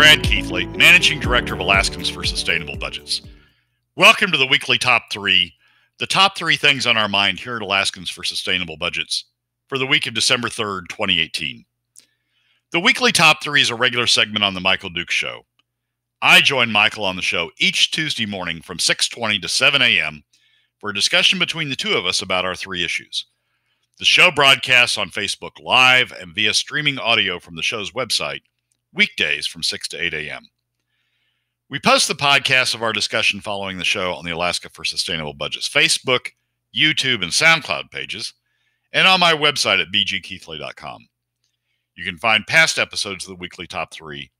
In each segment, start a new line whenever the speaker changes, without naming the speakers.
Brad Keithley, Managing Director of Alaskans for Sustainable Budgets. Welcome to the weekly top three, the top three things on our mind here at Alaskans for Sustainable Budgets for the week of December 3rd, 2018. The weekly top three is a regular segment on the Michael Dukes Show. I join Michael on the show each Tuesday morning from 6:20 to 7 a.m. for a discussion between the two of us about our three issues. The show broadcasts on Facebook Live and via streaming audio from the show's website weekdays from 6 to 8 a.m. We post the podcast of our discussion following the show on the Alaskans for Sustainable Budgets Facebook, YouTube, and SoundCloud pages, and on my website at bgkeithley.com. You can find past episodes of the weekly top three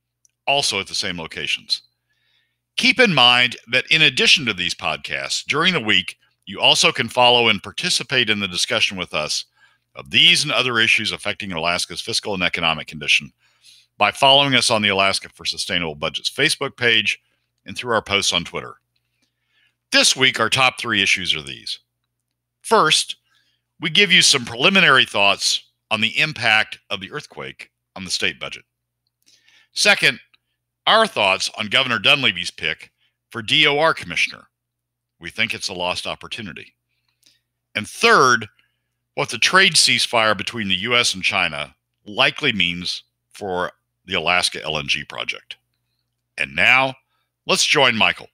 also at the same locations. Keep in mind that in addition to these podcasts, during the week, you also can follow and participate in the discussion with us of these and other issues affecting Alaska's fiscal and economic condition by following us on the Alaskans for Sustainable Budgets Facebook page and through our posts on Twitter. This week, our top three issues are these. First, we give you some preliminary thoughts on the impact of the earthquake on the state budget. Second, our thoughts on Governor Dunleavy's pick for DOR commissioner. We think it's a lost opportunity. And third, what the trade ceasefire between the U.S. and China likely means for the Alaska LNG project. And now, let's join Michael.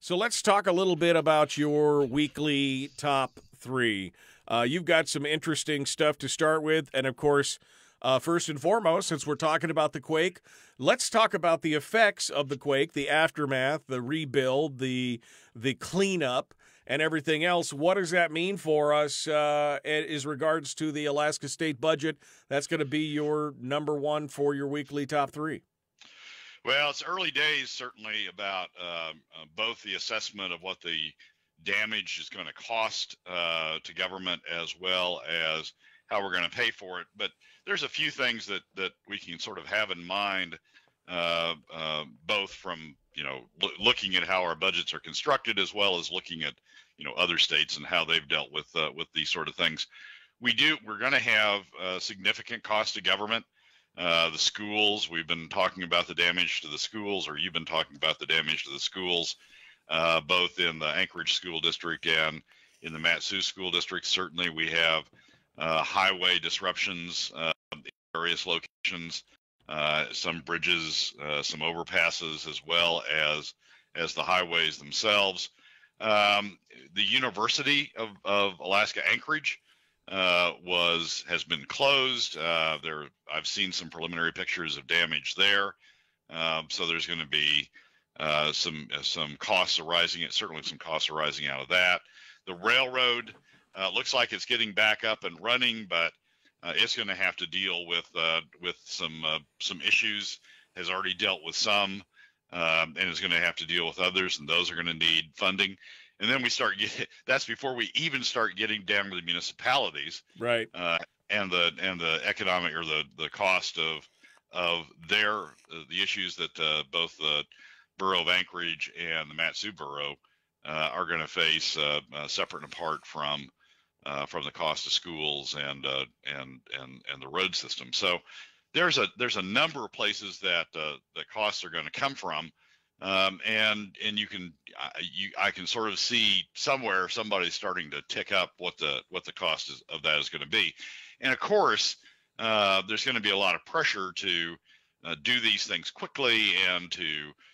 So let's talk a little bit about your weekly top three. Uh, you've got some interesting stuff to start with. And of course, uh, first and foremost, since we're talking about the quake, let's talk about the effects of the quake, the aftermath, the rebuild, the the cleanup, and everything else. What does that mean for us uh, as regards to the Alaska state budget? That's going to be your number one for your weekly top three.
Well, it's early days, certainly, about uh, uh, both the assessment of what the damage is going to cost uh, to government as well as how we're going to pay for it. But there's a few things that that we can sort of have in mind, uh, uh, both from you know lo- looking at how our budgets are constructed as well as looking at you know other states and how they've dealt with uh, with these sort of things. We do. We're going to have significant cost to government. Uh, the schools, we've been talking about the damage to the schools, or you've been talking about the damage to the schools, uh, both in the Anchorage School District and in the Mat-Su School District. Certainly, we have uh, highway disruptions uh, in various locations, uh, some bridges, some overpasses, as well as as the highways themselves. Um, the University of, of Alaska Anchorage uh, was has been closed. Uh, there, I've seen some preliminary pictures of damage there. Um, so there's going to be uh, some some costs arising. Certainly, some costs arising out of that. The railroad uh, looks like it's getting back up and running, but uh, it's going to have to deal with uh, with some uh, some issues. Has already dealt with some, um, and is going to have to deal with others, and those are going to need funding. And then we start getting that's before we even start getting down to the municipalities,
right?
Uh, and the and the economic or the the cost of of their uh, the issues that both the borough of Anchorage and the Mat-Su borough uh, are going to face uh, uh, separate and apart from uh, from the cost of schools and uh, and and and the road system. So there's a there's a number of places that uh, the costs are going to come from, um, and and you can you I can sort of see somewhere somebody's starting to tick up what the what the cost is, of that is going to be, and of course uh, there's going to be a lot of pressure to uh, do these things quickly and to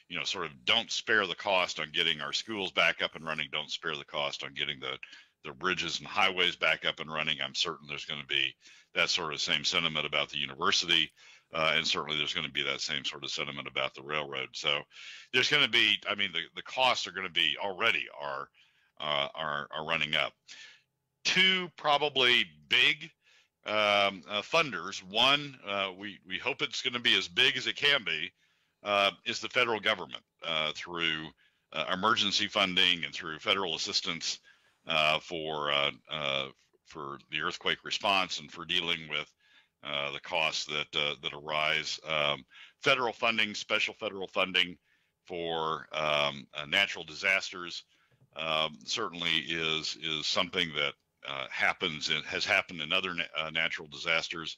you know sort of don't spare the cost on getting our schools back up and running don't spare the cost on getting the the bridges and highways back up and running. I'm certain there's going to be that sort of same sentiment about the university. Uh, and certainly there's going to be that same sort of sentiment about the railroad. So there's going to be, I mean, the, the costs are going to be already are, uh, are, are running up. Two probably big um, uh, funders. One, uh, we, we hope it's going to be as big as it can be, uh, is the federal government uh, through emergency funding and through federal assistance for uh, uh, for the earthquake response and for dealing with the costs that that arise. Um, federal funding, special federal funding for um, natural disasters um, certainly is is something that uh, happens and has happened in other na- uh, natural disasters.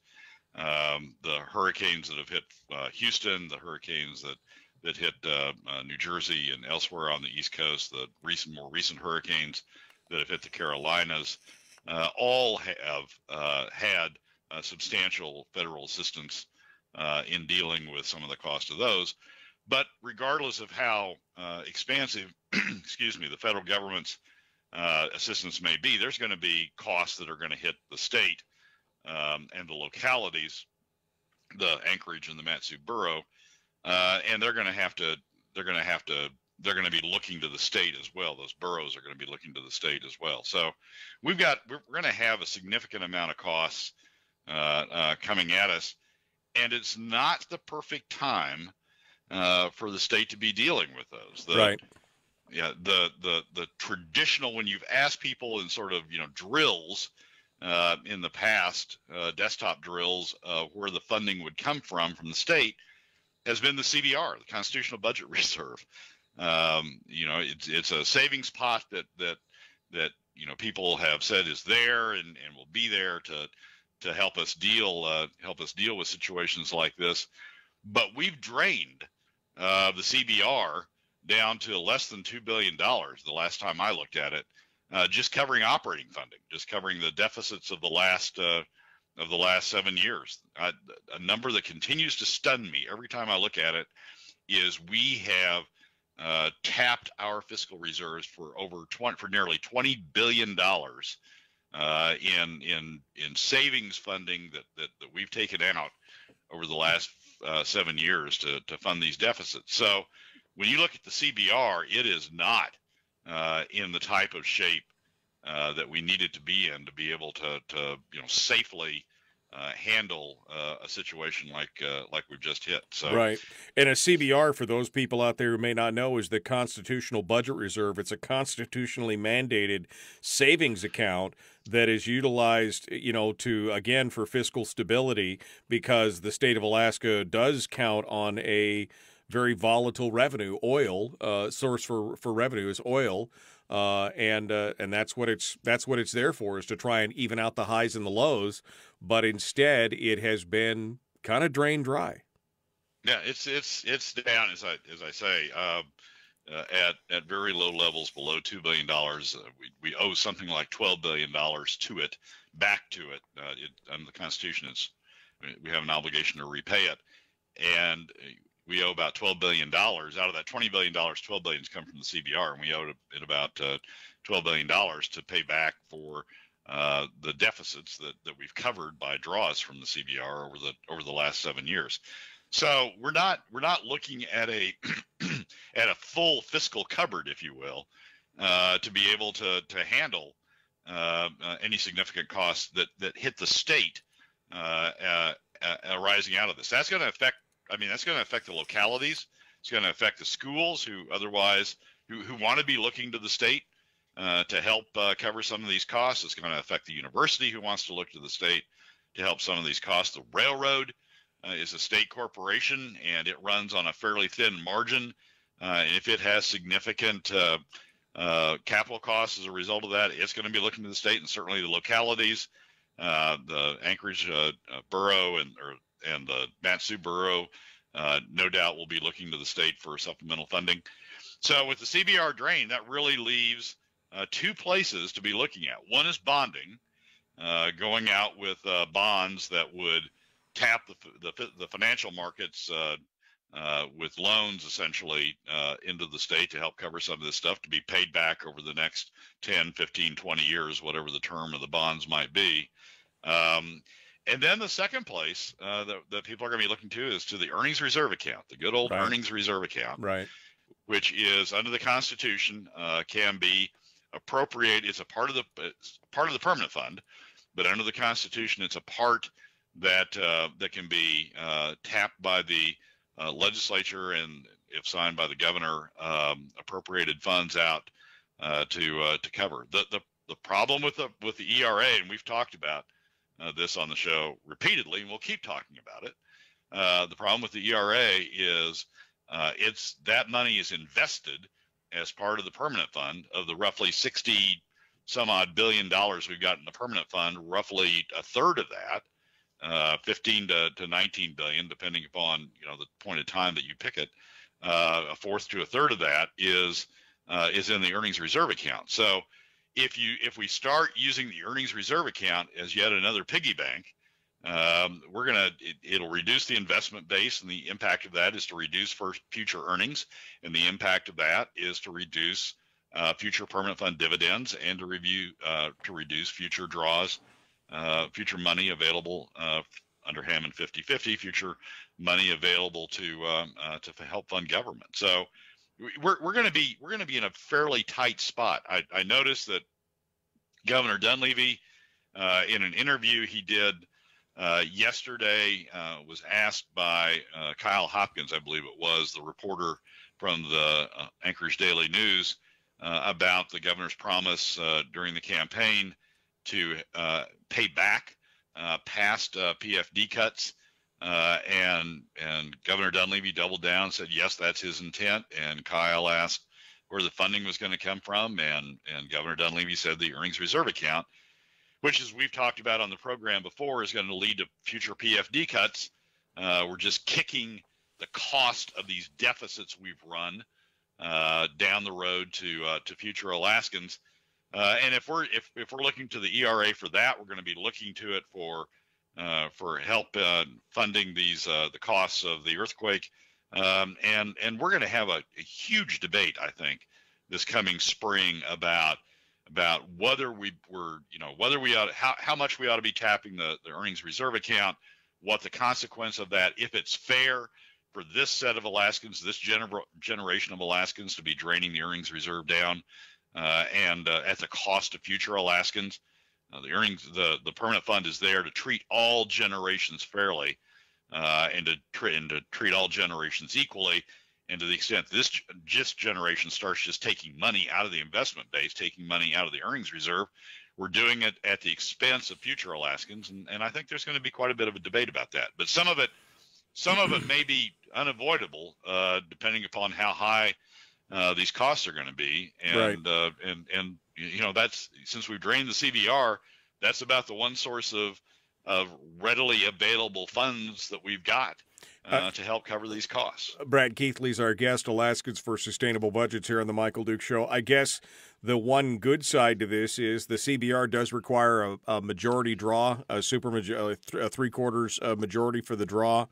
um, the hurricanes that have hit uh, Houston, the hurricanes that that hit uh, uh, New Jersey and elsewhere on the East Coast, the recent, more recent hurricanes that have hit the Carolinas, uh, all have uh, had substantial federal assistance uh, in dealing with some of the cost of those. But regardless of how uh, expansive, excuse me, the federal government's assistance may be, there's going to be costs that are going to hit the state um, and the localities, the Anchorage and the Mat-Su borough, uh, and they're going to have to they're going to have to they're going to be looking to the state as well. Those boroughs are going to be looking to the state as well. So we've got we're, we're going to have a significant amount of costs uh, uh, coming at us, and it's not the perfect time uh, for the state to be dealing with those.
The, right.
Yeah. The the the traditional when you've asked people in sort of you know drills. Uh, in the past, uh, desktop drills, where the funding would come from from the state, has been the CBR, the Constitutional Budget Reserve. Um, you know, it's it's a savings pot that that that you know people have said is there and, and will be there to to help us deal uh, help us deal with situations like this. But we've drained uh, the CBR down to less than two billion dollars the last time I looked at it, uh, just covering operating funding, just covering the deficits of the last uh, of the last seven years. a number that continues to stun me every time I look at it is we have uh, tapped our fiscal reserves for over 20 for nearly 20 billion dollars uh, in in in savings funding that, that that we've taken out over the last uh, seven years to to fund these deficits. So when you look at the CBR, it is not uh, in the type of shape uh, that we needed to be in to be able to to you know safely uh, handle uh, a situation like uh, like we've just hit. So
right, and a CBR for those people out there who may not know is the Constitutional Budget Reserve. It's a constitutionally mandated savings account that is utilized, you know, to again for fiscal stability because the state of Alaska does count on a very volatile revenue, oil uh, source for for revenue is oil. Uh, and uh, and that's what it's that's what it's there for is to try and even out the highs and the lows but instead it has been kind of drained dry.
Yeah, it's it's it's down as I as I say uh, uh, at at very low levels, below two billion dollars. Uh, we we owe something like twelve billion dollars to it, back to it. Uh, it. Under the Constitution, it's we have an obligation to repay it, and we owe about twelve billion dollars. Out of that $20 billion, $12 billion has come from the CBR, and we owe it about uh, twelve billion dollars to pay back for uh, the deficits that, that we've covered by draws from the CBR over the over the last seven years. So we're not we're not looking at a at a full fiscal cupboard, if you will, uh, to be able to to handle uh, uh any significant costs that that hit the state uh, arising out of this. That's going to affect. I mean, that's going to affect the localities. It's going to affect the schools who otherwise who, who want to be looking to the state uh, to help uh, cover some of these costs. It's going to affect the university who wants to look to the state to help some of these costs. The railroad uh, is a state corporation and it runs on a fairly thin margin. Uh, and if it has significant uh, uh, capital costs as a result of that, it's going to be looking to the state and certainly the localities. the Anchorage borough and or, and the Mat-Su borough, no doubt, will be looking to the state for supplemental funding. So with the CBR drain, that really leaves uh, two places to be looking at. One is bonding, uh, going out with uh, bonds that would tap the, the, the financial markets uh, uh, with loans essentially uh, into the state to help cover some of this stuff to be paid back over the next 10, 15, 20 years, whatever the term of the bonds might be. Um, and then the second place that, that people are going to be looking to is to the earnings reserve account, the good old right. earnings reserve account,
right?
Which is under the Constitution can be appropriate. It's a part of the part of the permanent fund, but under the Constitution, it's a part that uh, that can be uh, tapped by the uh, legislature and, if signed by the governor, um, appropriated funds out uh, to uh, to cover the, the the problem with the with the ERA, and we've talked about uh, this on the show repeatedly, and we'll keep talking about it. the problem with the ERA is it's that money is invested as part of the permanent fund of the roughly 60 some odd billion dollars we've got in the permanent fund roughly a third of that uh, 15 to, to 19 billion, depending upon you know the point of time that you pick it. Uh, a fourth to a third of that is uh, is in the earnings reserve account. So if you if we start using the earnings reserve account as yet another piggy bank, um, we're gonna it, will reduce the investment base, and the impact of that is to reduce first future earnings, and the impact of that is to reduce uh, future permanent fund dividends and to review uh, to reduce future draws, uh, future money available uh, under Hammond 50/50, future money available to um, uh, to help fund government. So we're we're going to be we're going to be in a fairly tight spot. I, I noticed that Governor Dunleavy, uh, in an interview he did uh, yesterday, uh, was asked by uh, Kyle Hopkins, I believe it was, the reporter from the uh, Anchorage Daily News, uh, about the governor's promise during the campaign to pay back past PFD cuts. Uh, and and Governor Dunleavy doubled down, said yes, that's his intent. And Kyle asked where the funding was going to come from, and and Governor Dunleavy said the earnings reserve account, which as we've talked about on the program before, is going to lead to future PFD cuts. Uh, we're just kicking the cost of these deficits we've run uh, down the road to uh, to future Alaskans. Uh, and if we're if, if we're looking to the ERA for that, we're going to be looking to it for uh, for help uh, funding these uh, the costs of the earthquake, um, and and we're going to have a, a, huge debate, I think, this coming spring about about whether we were you know whether we ought how how much we ought to be tapping the the earnings reserve account, what the consequence of that, if it's fair for this set of Alaskans, this gener- generation of Alaskans to be draining the earnings reserve down, uh, and uh, at the cost of future Alaskans. Uh, the earnings, the the permanent fund is there to treat all generations fairly, uh, and to treat and to treat all generations equally. And to the extent this just generation starts just taking money out of the investment base, taking money out of the earnings reserve, we're doing it at the expense of future Alaskans. And, and I think there's going to be quite a bit of a debate about that. But some of it, some of it may be unavoidable, uh, depending upon how high uh, these costs are going to be. And right. uh, and and you know that's since we've drained the CBR, that's about the one source of of readily available funds that we've got. Uh, uh, to help cover these costs.
Brad Keithley's our guest, Alaskans for Sustainable Budgets here on the Michael Dukes Show. I guess the one good side to this is the CBR does require a, a majority draw, a super major, a three quarters uh, majority for the draw.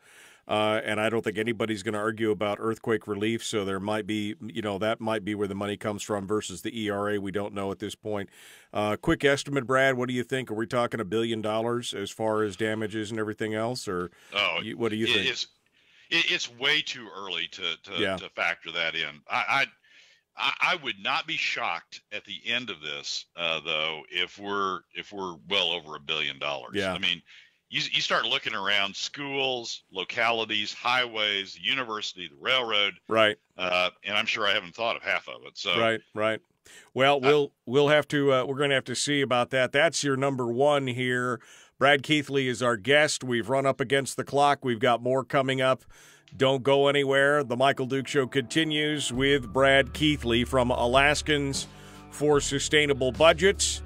Uh, and I don't think anybody's going to argue about earthquake relief. So there might be, you know, that might be where the money comes from versus the ERA. We don't know at this point. Uh, quick estimate, Brad. What do you think? Are we talking a billion dollars as far as damages and everything else, or oh, you, what do you think?
It's, it's way too early to to, yeah. to factor that in. I, I I would not be shocked at the end of this, uh, though, if we're if we're well over a billion dollars.
Yeah.
I mean, you, you start looking around schools, localities, highways, the university, the railroad.
Right.
Uh, and I'm sure I haven't thought of half of it. So
right, right. Well, we'll we'll have to uh, we're going to have to see about that. That's your number one here. Brad Keithley is our guest. We've run up against the clock. We've got more coming up. Don't go anywhere. The Michael Dukes Show continues with Brad Keithley from Alaskans for Sustainable Budgets.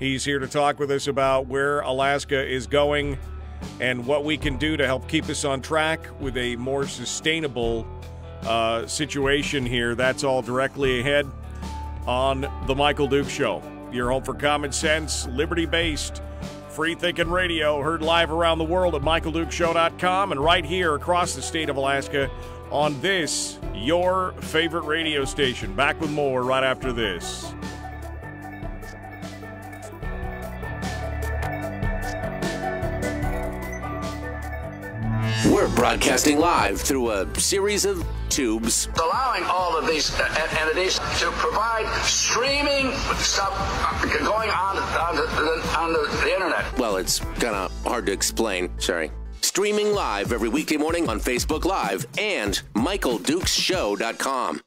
He's here to talk with us about where Alaska is going and what we can do to help keep us on track with a more sustainable uh, situation here. That's all directly ahead on The Michael Dukes Show. Your home for common sense, liberty based, free thinking radio, heard live around the world at michaeldukeshow.com and right here across the state of Alaska on this, your favorite radio station. Back with more right after this.
Broadcasting live through a series of tubes.
Allowing all of these uh, entities to provide streaming stuff going on on the, on the internet.
Well, it's kind of hard to explain. Sorry. Streaming live every weekday morning on Facebook Live and MichaelDukesShow.com.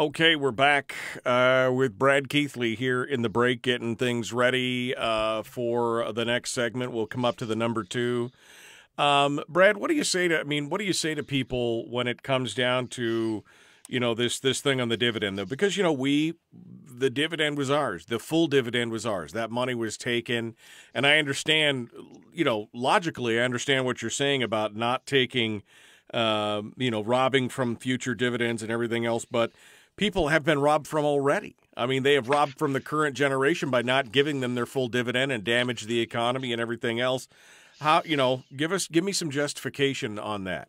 Okay, we're back uh, with Brad Keithley here in the break, getting things ready uh, for the next segment. We'll come up to the number two. Um, Brad, what do you say to? I mean, what do you say to people when it comes down to, you know, this this thing on the dividend though? Because you know we the dividend was ours. The full dividend was ours. That money was taken. And I understand, you know, logically, I understand what you're saying about not taking, um, you know, robbing from future dividends and everything else. But people have been robbed from already. I mean, they have robbed from the current generation by not giving them their full dividend and damaged the economy and everything else. How, you know, give us, give me some justification on that.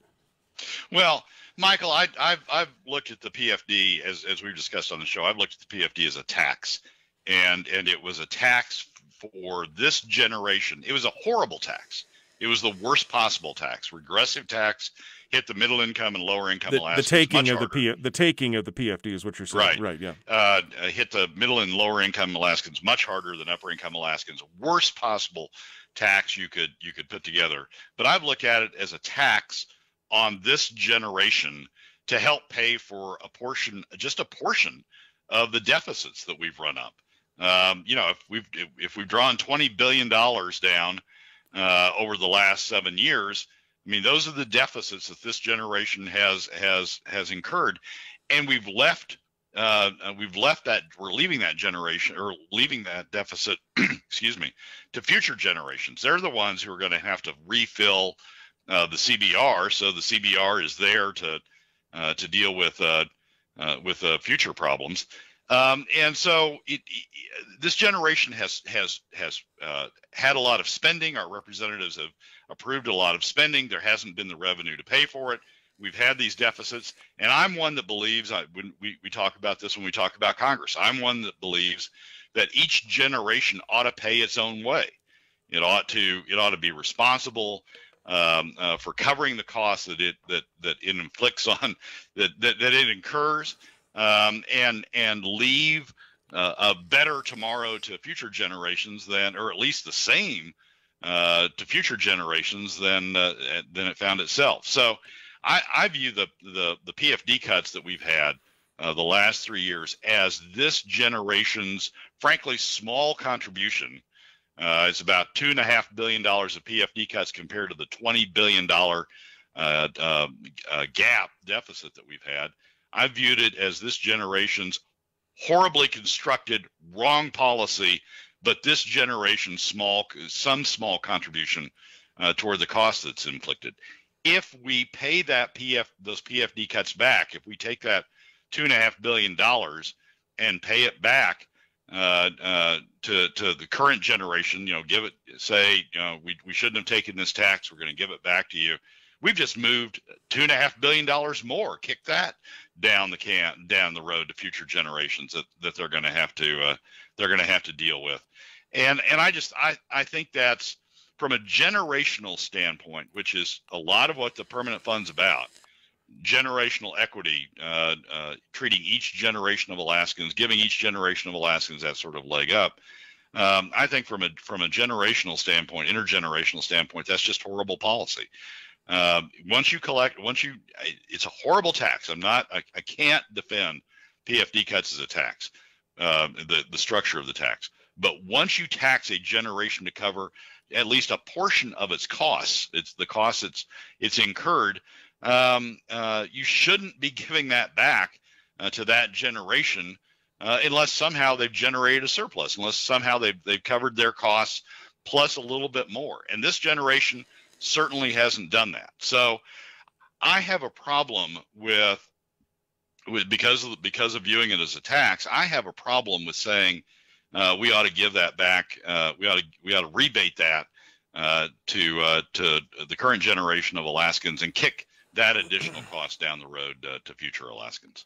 Well, Michael, I, have I've looked at the PFD as as we've discussed on the show. I've looked at the PFD as a tax, and and it was a tax for this generation. It was a horrible tax. It was the worst possible tax, regressive tax, hit the middle income and lower income
the, the taking of harder. the P, the taking of the PFD is what you're saying,
right?
Right, yeah.
Uh, hit the middle and lower income Alaskans much harder than upper income Alaskans. Worst possible tax you could you could put together. But I've looked at it as a tax on this generation to help pay for a portion, just a portion of the deficits that we've run up. Um, you know, if we've if we've drawn twenty billion dollars down uh, over the last seven years, I mean, those are the deficits that this generation has has has incurred, and we've left uh, we've left that we're leaving that generation or leaving that deficit, excuse me, to future generations. They're the ones who are going to have to refill uh, the CBR. So the CBR is there to uh, to deal with uh, uh, with uh, future problems. Um, and so it, it, this generation has has has had a lot of spending. Our representatives have approved a lot of spending. There hasn't been the revenue to pay for it. We've had these deficits, and I'm one that believes. I, when we, we talk about this when we talk about Congress, I'm one that believes that each generation ought to pay its own way. It ought to it ought to be responsible um, uh, for covering the costs that it that that it inflicts on that that, that it incurs, um, and and leave uh, a better tomorrow to future generations than, or at least the same uh, to future generations than uh, than it found itself. So, I, I view the, the the PFD cuts that we've had uh, the last three years as this generation's frankly small contribution uh, it's about two and a half billion dollars of PFD cuts compared to the twenty billion dollar uh, uh, uh, gap deficit that we've had. I viewed it as this generation's horribly constructed wrong policy, but this generation's small, some small contribution uh, toward the cost that's inflicted. If we pay that PF, those PFD cuts back, if we take that two and a half billion dollars and pay it back, uh, uh, to to the current generation. You know, give it say, you know, we we shouldn't have taken this tax. We're going to give it back to you. We've just moved two and a half billion dollars more. Kick that down the can down the road to future generations that that they're going to have to uh, they're going to have to deal with. And and I just I I think that's from a generational standpoint, which is a lot of what the permanent fund's about generational equity, uh, uh, treating each generation of Alaskans, giving each generation of Alaskans that sort of leg up. Um, I think from a from a generational standpoint, intergenerational standpoint, that's just horrible policy. Um, once you collect, once you, it's a horrible tax. I'm not, I, I can't defend PFD cuts as a tax, uh, the the structure of the tax. But once you tax a generation to cover at least a portion of its costs, it's the cost it's it's incurred um, uh, you shouldn't be giving that back uh, to that generation uh, unless somehow they've generated a surplus, unless somehow they've, they've covered their costs plus a little bit more. And this generation certainly hasn't done that. So I have a problem with with because of because of viewing it as a tax. I have a problem with saying uh, we ought to give that back. Uh, we ought to we ought to rebate that uh, to uh, to the current generation of Alaskans and kick that additional cost down the road uh, to future Alaskans.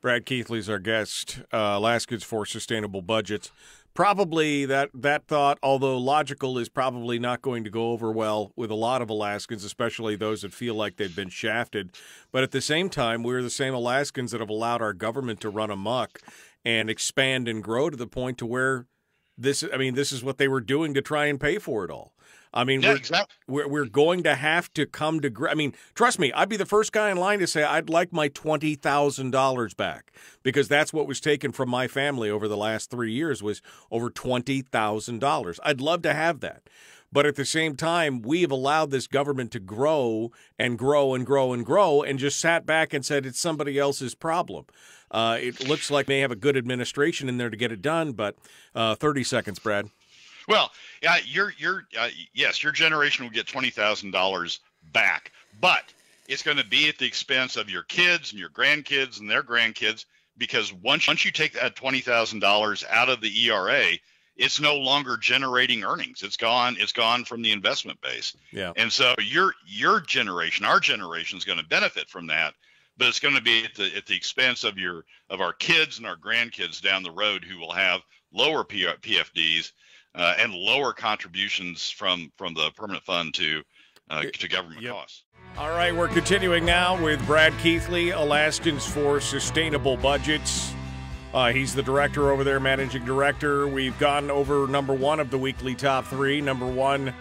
Brad Keithley is our guest. Uh, Alaskans for Sustainable Budgets. Probably that that thought, although logical, is probably not going to go over well with a lot of Alaskans, especially those that feel like they've been shafted. But at the same time, we're the same Alaskans that have allowed our government to run amok and expand and grow to the point to where this. I mean, this is what they were doing to try and pay for it all. I mean,
yeah,
we're,
exactly.
we're, we're going to have to come to. I mean, trust me, I'd be the first guy in line to say I'd like my twenty thousand dollars back because that's what was taken from my family over the last three years was over twenty thousand dollars. I'd love to have that. But at the same time, we have allowed this government to grow and grow and grow and grow and just sat back and said it's somebody else's problem. Uh, it looks like they have a good administration in there to get it done, but uh, 30 seconds, Brad.
Well, yeah, your your uh, yes, your generation will get twenty thousand dollars back, but it's going to be at the expense of your kids and your grandkids and their grandkids because once once you take that twenty thousand dollars out of the ERA, it's no longer generating earnings. It's gone. It's gone from the investment base.
Yeah.
And so your your generation, our generation, is going to benefit from that, but it's going to be at the at the expense of your of our kids and our grandkids down the road who will have lower P- PFDs uh, and lower contributions from from the permanent fund to uh, to government
Yep.
costs.
All right, we're continuing now with Brad Keithley, Alaskans for Sustainable Budgets. Uh, he's the director over there, managing director. We've gone over number one of the weekly top three. Number one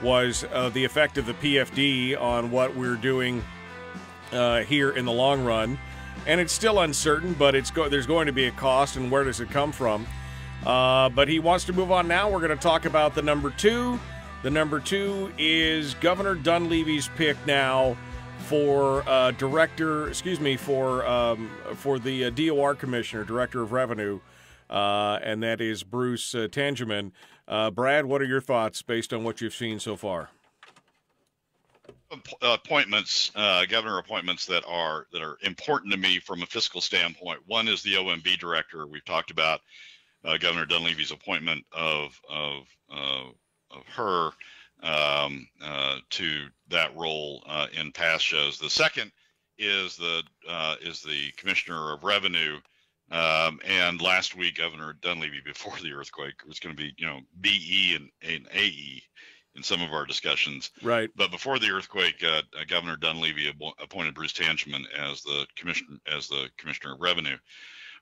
was uh, the effect of the PFD on what we're doing uh, here in the long run, and it's still uncertain. But it's go- there's going to be a cost, and where does it come from? Uh, but he wants to move on now. We're going to talk about the number two. The number two is Governor Dunleavy's pick now for uh, director, excuse me, for um, for the uh, DOR commissioner, director of revenue, uh, and that is Bruce uh, Tangeman. Uh, Brad, what are your thoughts based on what you've seen so far?
Appointments, uh, governor appointments that are that are important to me from a fiscal standpoint. One is the OMB director. We've talked about uh, Governor Dunleavy's appointment of of uh, of her um, uh, to that role uh, in past shows. The second is the uh, is the commissioner of revenue. Um, and last week, Governor Dunleavy, before the earthquake, was going to be, you know, BE and, and AE in some of our discussions.
Right.
But before the earthquake, uh, Governor Dunleavy appointed Bruce Tangeman as the commissioner as the commissioner of revenue.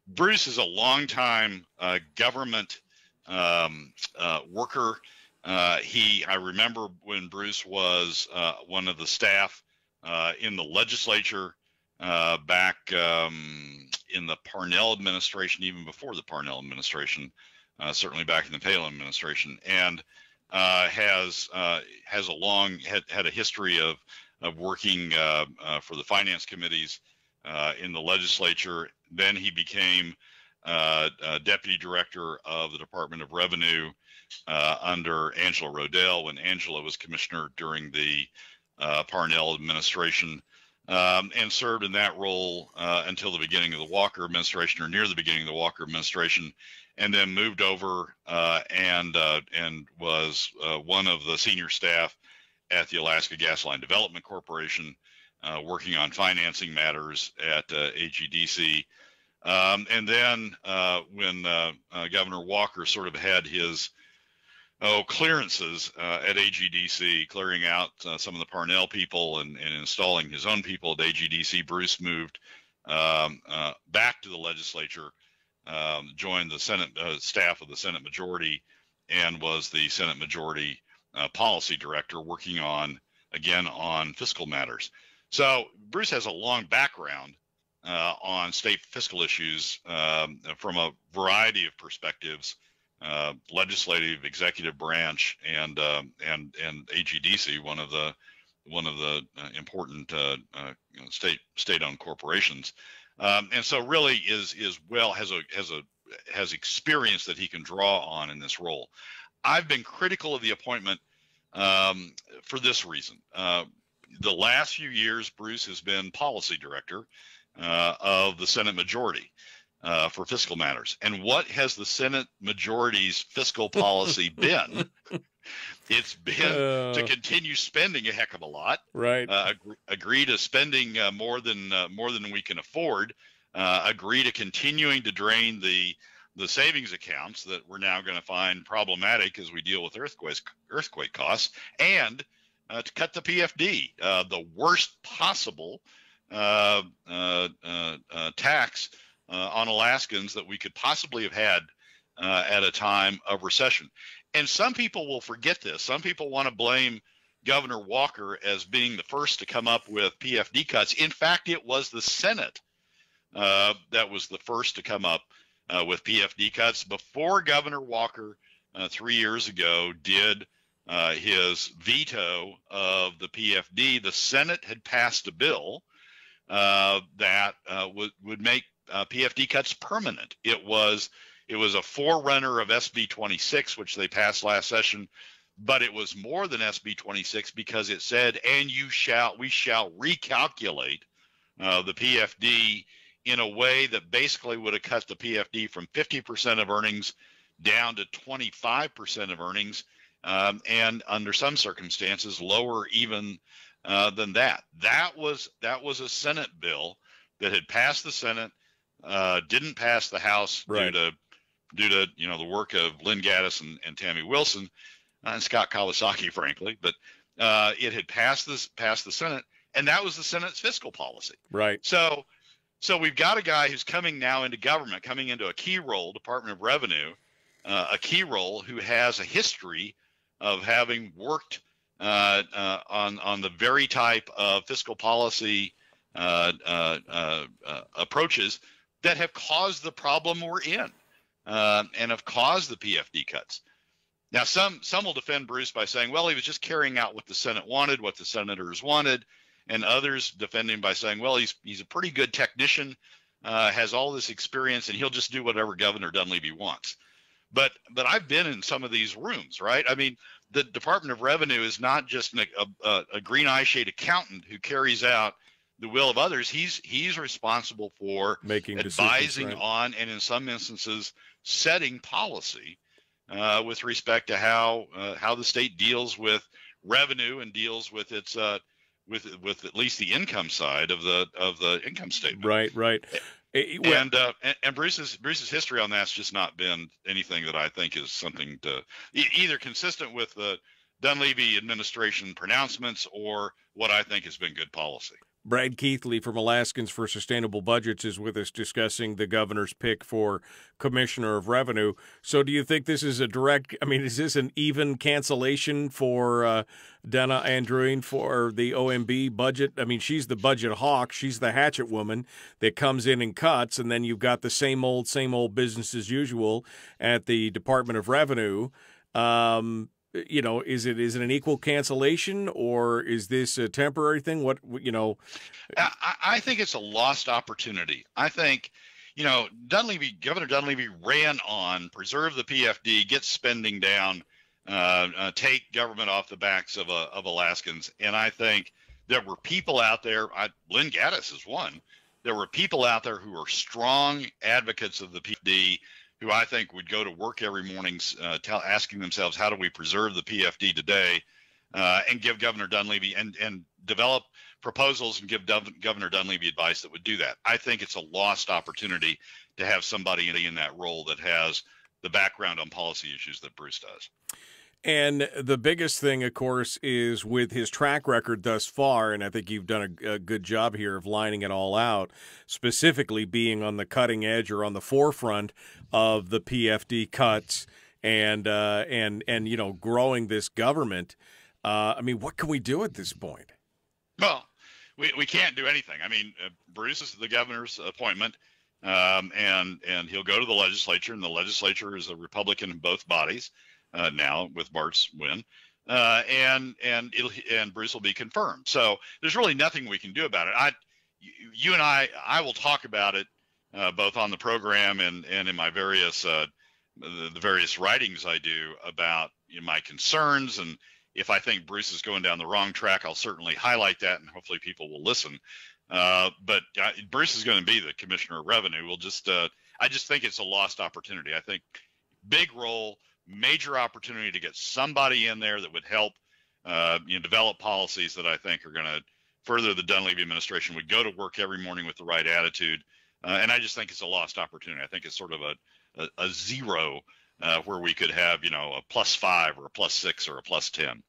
Bruce is a longtime uh, government um, uh, worker. Uh, he, I remember when Bruce was uh, one of the staff uh, in the legislature uh, back um, in the Parnell administration, even before the Parnell administration, certainly back in the Palin administration, and has has a long had, had a history of of working for the finance committees uh, in the legislature. Then he became uh, uh, deputy director of the Department of Revenue uh, under Angela Rodell when Angela was commissioner during the uh, Parnell administration. Um, and served in that role until the beginning of the Walker administration, or near the beginning of the Walker administration, and then moved over and and was one of the senior staff at the Alaska Gas Line Development Corporation, uh, working on financing matters at uh, AGDC. Um, and then uh, when uh, Governor Walker sort of had his oh clearances uh, at AGDC, clearing out uh, some of the Parnell people and, and installing his own people at AGDC, Bruce moved um, uh, back to the legislature um, joined the Senate staff of the Senate Majority and was the Senate Majority Policy Director working on, again, on fiscal matters. So Bruce has a long background uh, on state fiscal issues um, from a variety of perspectives. Uh, legislative, executive branch, and um, and and AGDC, one of the one of the uh, important uh, uh, state state-owned corporations, um, and so really is is well has a has a has experience that he can draw on in this role. I've been critical of the appointment um, for this reason. Uh, the last few years, Bruce has been policy director uh, of the Senate Majority uh, for fiscal matters. And what has the Senate Majority's fiscal policy been? It's been
Uh,
to continue spending a heck of a lot
right.
uh, ag- agree to spending uh, more than uh, more than we can afford, uh, agree to continuing to drain the the savings accounts that we're now going to find problematic as we deal with earthquakes earthquake costs, and uh, to cut the PFD, uh, the worst possible uh, uh, uh, uh, tax on Alaskans that we could possibly have had at a time of recession. And some people will forget this. Some people want to blame Governor Walker as being the first to come up with PFD cuts. In fact, it was the Senate that was the first to come up with PFD cuts before Governor Walker three years ago did uh, his veto of the PFD, the Senate had passed a bill uh, that uh, would would make uh, PFD cuts permanent. It was it was a forerunner of SB 26, which they passed last session, but it was more than SB 26 because it said, "And you shall we shall recalculate uh, the PFD." In a way that basically would have cut the PFD from 50% of earnings down to 25% of earnings, um, and under some circumstances, lower even uh, than that. That was that was a Senate bill that had passed the Senate, uh, didn't pass the House right. due to due to you know the work of Lynn Gattis and, and Tammie Wilson uh, and Scott Kawasaki, frankly, but uh, it had passed this passed the Senate, and that was the Senate's fiscal policy.
Right.
So. So we've got a guy who's coming now into government, coming into a key role, Department of Revenue, uh, a key role who has a history of having worked uh, uh, on on the very type of fiscal policy uh, uh, uh, approaches that have caused the problem we're in and have caused the PFD cuts. Now, some some will defend Bruce by saying, well, he was just carrying out what the Senate wanted, what the senators wanted, and others defend him by saying, well, he's he's a pretty good technician, has all this experience, and he'll just do whatever Governor Dunleavy wants. But but I've been in some of these rooms, right? I mean, the Department of Revenue is not just a, a, a green eye shade accountant who carries out the will of others. He's he's responsible for
making
advising
right?
on and in some instances setting policy uh, with respect to how uh, how the state deals with revenue and deals with its uh, with with at least the income side of the of the income statement.
Right, right.
And, uh, and, and Bruce's Bruce's history on that's just not been anything that I think is something to either consistent with the Dunleavy administration pronouncements or what I think has been good policy.
Brad Keithley from Alaskans for Sustainable Budgets is with us discussing the governor's pick for Commissioner of Revenue. So, do you think this is a direct? I mean, is this an even cancellation for uh, Donna Arduin for the OMB budget? I mean, she's the budget hawk. She's the hatchet woman that comes in and cuts, and then you've got the same old, same old business as usual at the Department of Revenue. Um, you know, is it is it an equal cancellation or is this a temporary thing? What you know?
I, I think it's a lost opportunity. I think, you know, Dunleavy, Governor Dunleavy ran on preserve the PFD, get spending down, uh, uh, take government off the backs of uh, of Alaskans, and I think there were people out there. I, Lynn Gattis is one. There were people out there who are strong advocates of the PFD who I think would go to work every morning uh, tell, asking themselves, how do we preserve the PFD today, uh, and give Governor Dunleavy and and develop proposals and give Governor Dunleavy advice that would do that. I think it's a lost opportunity to have somebody in that role that has the background on policy issues that Bruce does.
And the biggest thing, of course, is with his track record thus far, and I think you've done a, a, good job here of lining it all out, specifically being on the cutting edge or on the forefront of the PFD cuts and uh, and and you know growing this government. Uh, I mean, what can we do at this point?
Well, we, we can't do anything. I mean, uh, Bruce is the governor's appointment, um, and and he'll go to the legislature, and the legislature is a Republican in both bodies uh, now with Bart's win. Uh, and and it'll and Bruce will be confirmed. So there's really nothing we can do about it. I, you and I, I will talk about it uh, both on the program and and in my various uh, the, the, various writings I do about you know, my concerns and if I think Bruce is going down the wrong track, I'll certainly highlight that and hopefully people will listen. Uh, but uh, Bruce is going to be the commissioner of revenue. We'll just I just think it's a lost opportunity. I think big role major opportunity to get somebody in there that would help uh, you know develop policies that I think are going to further the Dunleavy administration. Would go to work every morning with the right attitude, uh, and I just think it's a lost opportunity. I think it's sort of a a, a zero uh, where we could have you know a plus five or a plus six or a plus ten.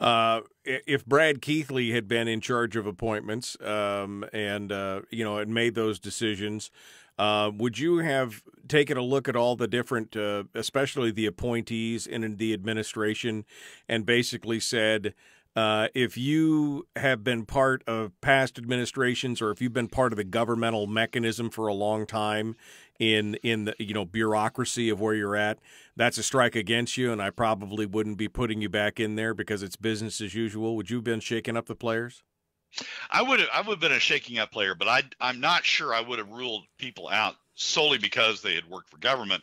Uh, if Brad Keithley had been in charge of appointments um, and uh, you know and made those decisions, uh, would you have taken a look at all the different, uh, especially the appointees in the administration, and basically said, uh, if you have been part of past administrations or if you've been part of the governmental mechanism for a long time in in the you know bureaucracy of where you're at, that's a strike against you, and I probably wouldn't be putting you back in there because it's business as usual. Would you have been shaking up the players?
I would have I would have been a shaking up player, but I I'm not sure I would have ruled people out solely because they had worked for government.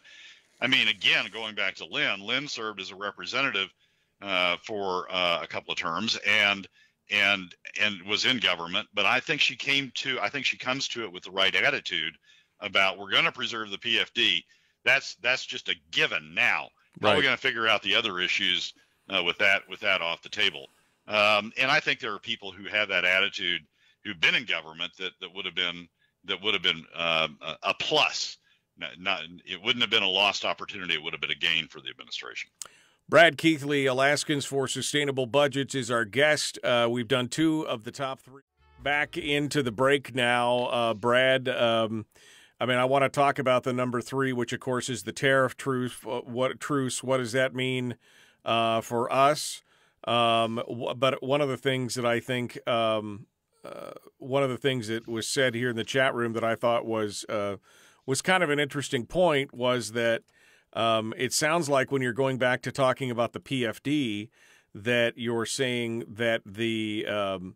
I mean, again, going back to Lynn, Lynn served as a representative uh, for uh, a couple of terms and and and was in government. But I think she came to I think she comes to it with the right attitude about we're going to preserve the PFD. That's that's just a given now. How are we going to figure out the other issues uh, with that with that off the table? Um, and I think there are people who have that attitude who've been in government that that would have been that would have been uh, a plus. Not, not, it wouldn't have been a lost opportunity. It would have been a gain for the administration.
Brad Keithley, Alaskans for Sustainable Budgets, is our guest. Uh, we've done two of the top three. Back into the break now, uh, Brad. Um, I mean, I want to talk about the number three, which of course is the tariff truce. What truce? What does that mean uh, for us? Um, but one of the things that I think, um, uh, one of the things that was said here in the chat room that I thought was uh, was kind of an interesting point was that um, it sounds like when you're going back to talking about the PFD, that you're saying that the um,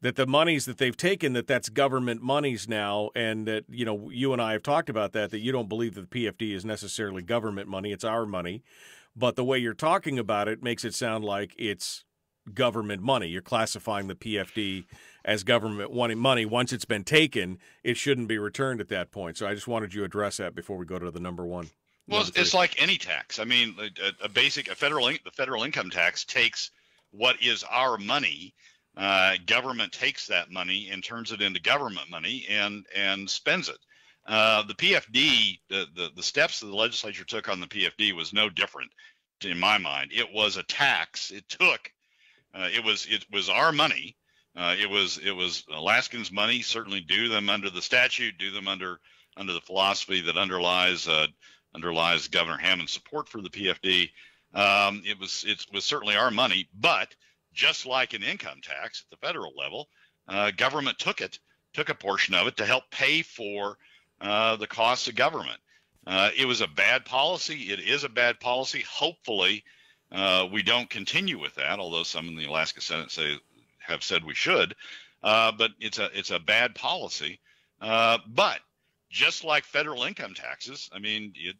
that the monies that they've taken that that's government monies now, and that you know you and I have talked about that that you don't believe that the PFD is necessarily government money; it's our money. But the way you're talking about it makes it sound like it's government money. You're classifying the PFD as government money. Once it's been taken, it shouldn't be returned at that point. So I just wanted you to address that before we go to the number one.
Well, it's, it's like any tax. I mean, a, a, basic, a federal, the federal income tax takes what is our money. Uh, government takes that money and turns it into government money and and spends it. Uh, the PFD, the, the the steps that the legislature took on the PFD was no different, in my mind. It was a tax. It took, uh, it was it was our money. Uh, it was it was Alaskans' money. Certainly, do them under the statute, do them under under the philosophy that underlies uh, underlies Governor Hammond's support for the PFD. Um, it was it was certainly our money, but just like an income tax at the federal level, uh, government took it, took a portion of it to help pay for uh, the costs of government. Uh, it was a bad policy. It is a bad policy. Hopefully, uh, we don't continue with that. Although some in the Alaska Senate say have said we should, uh, but it's a it's a bad policy. Uh, but just like federal income taxes, I mean, it,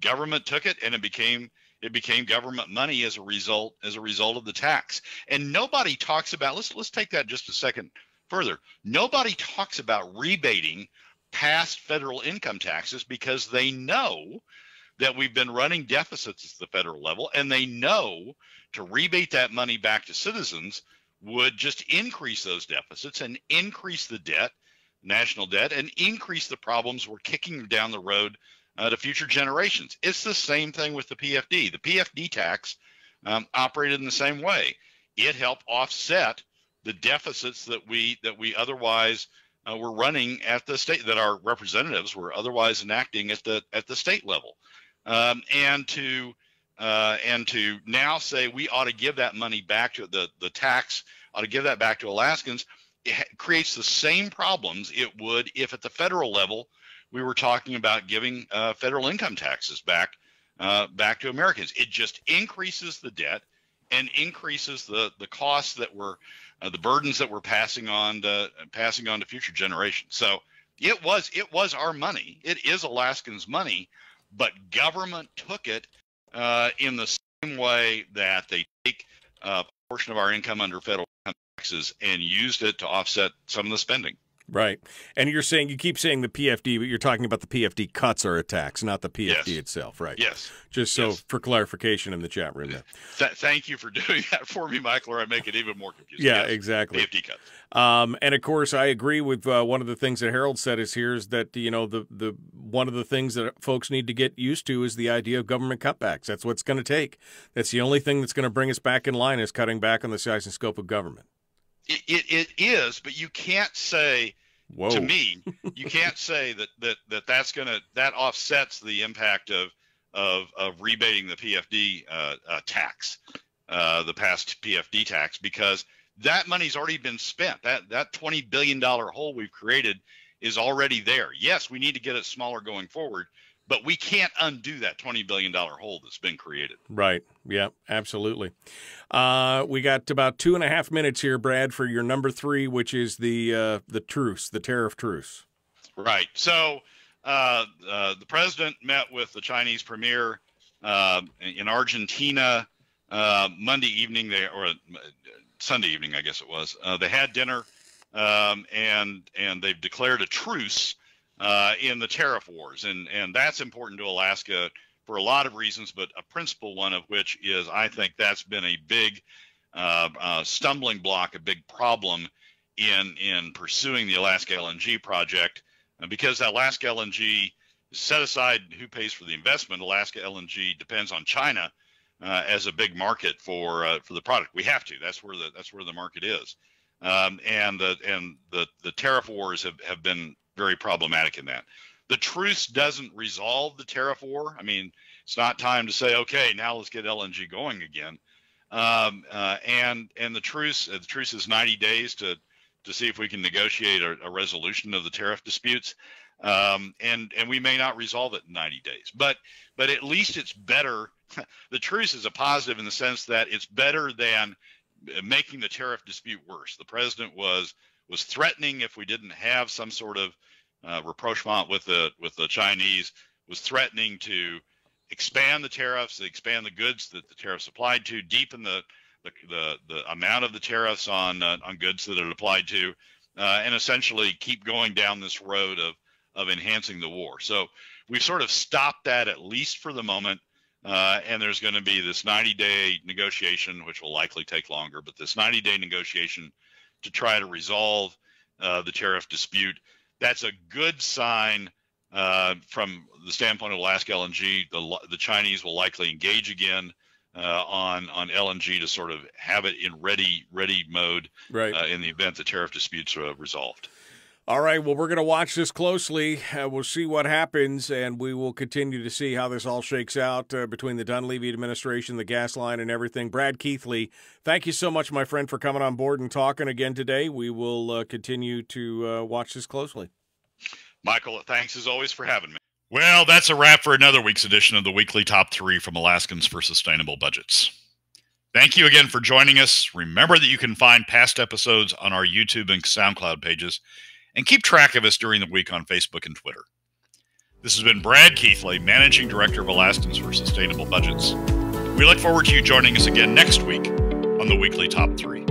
government took it and it became it became government money as a result as a result of the tax. And nobody talks about let's let's take that just a second further. Nobody talks about rebating past federal income taxes because they know that we've been running deficits at the federal level and they know to rebate that money back to citizens would just increase those deficits and increase the debt, national debt, and increase the problems we're kicking down the road uh, to future generations. It's the same thing with the PFD. The PFD tax um, operated in the same way. It helped offset the deficits that we that we otherwise uh, were running at the state that our representatives were otherwise enacting at the at the state level, um, and to uh, and to now say we ought to give that money back to the the tax ought to give that back to Alaskans. It creates the same problems it would if at the federal level we were talking about giving uh, federal income taxes back uh, back to Americans. It just increases the debt and increases the the costs that were uh, the burdens that we're passing on to passing on to future generations. So it was it was our money. It is Alaskans' money, but government took it uh, in the same way that they take uh, a portion of our income under federal taxes and used it to offset some of the spending.
Right. And you're saying, you keep saying the PFD, but you're talking about the PFD cuts are a tax, not the PFD
yes.
itself, right?
Yes.
Just so yes. for clarification in the chat room there.
Th- thank you for doing that for me, Michael, or I make it even more confusing.
Yeah, yes. exactly.
PFD cuts.
Um, and of course, I agree with uh, one of the things that Harold said is here is that, you know, the, the one of the things that folks need to get used to is the idea of government cutbacks. That's what's going to take. That's the only thing that's going to bring us back in line is cutting back on the size and scope of government.
It, it, it is, but you can't say Whoa. to me, you can't say that that that that's gonna that offsets the impact of of of rebating the PFD uh, uh, tax. uh, the past PFD tax because that money's already been spent. That that twenty billion dollar hole we've created is already there. Yes, we need to get it smaller going forward, but we can't undo that twenty billion dollar hole that's been created.
Right. Yeah. Absolutely. Uh, we got about two and a half minutes here, Brad, for your number three, which is the uh, the truce, the tariff truce.
Right. So uh, uh, the president met with the Chinese premier uh, in Argentina uh, Monday evening. They or uh, Sunday evening, I guess it was. Uh, they had dinner, um, and and they've declared a truce in the tariff wars, and and that's important to Alaska for a lot of reasons, but a principal one of which is I think that's been a big stumbling block, a big problem in in pursuing the Alaska LNG project because Alaska LNG set aside who pays for the investment, Alaska LNG depends on China uh, as a big market for uh, for the product. We have to. That's where the that's where the market is. Um, and the and the the tariff wars have, have been very problematic in that. The truce doesn't resolve the tariff war. I mean, it's not time to say, okay, now let's get LNG going again. Um, uh, and and the truce the truce is 90 days to to see if we can negotiate a, a resolution of the tariff disputes. Um, and and we may not resolve it in 90 days, but but at least it's better. the truce is a positive in the sense that it's better than making the tariff dispute worse. The president was was threatening if we didn't have some sort of uh, rapprochement with the with the Chinese, was threatening to expand the tariffs, expand the goods that the tariffs applied to, deepen the the, the, the amount of the tariffs on uh, on goods that it applied to, uh, and essentially keep going down this road of of enhancing the war. So we've sort of stopped that at least for the moment. Uh, and there's going to be this 90 day negotiation, which will likely take longer, but this 90 day negotiation to try to resolve uh, the tariff dispute. That's a good sign uh, from the standpoint of Alaska LNG. The, the Chinese will likely engage again uh, on on LNG to sort of have it in ready ready mode
right.
uh, in the event the tariff disputes are resolved.
All right. Well, we're going to watch this closely. Uh, we'll see what happens, and we will continue to see how this all shakes out uh, between the Dunleavy administration, the gas line, and everything. Brad Keithley, thank you so much, my friend, for coming on board and talking again today. We will uh, continue to uh, watch this closely.
Michael, thanks as always for having me. Well, that's a wrap for another week's edition of the weekly top three from Alaskans for Sustainable Budgets. Thank you again for joining us. Remember that you can find past episodes on our YouTube and SoundCloud pages and keep track of us during the week on Facebook and Twitter. This has been Brad Keithley, Managing Director of Alaskans for Sustainable Budgets. We look forward to you joining us again next week on the weekly top three.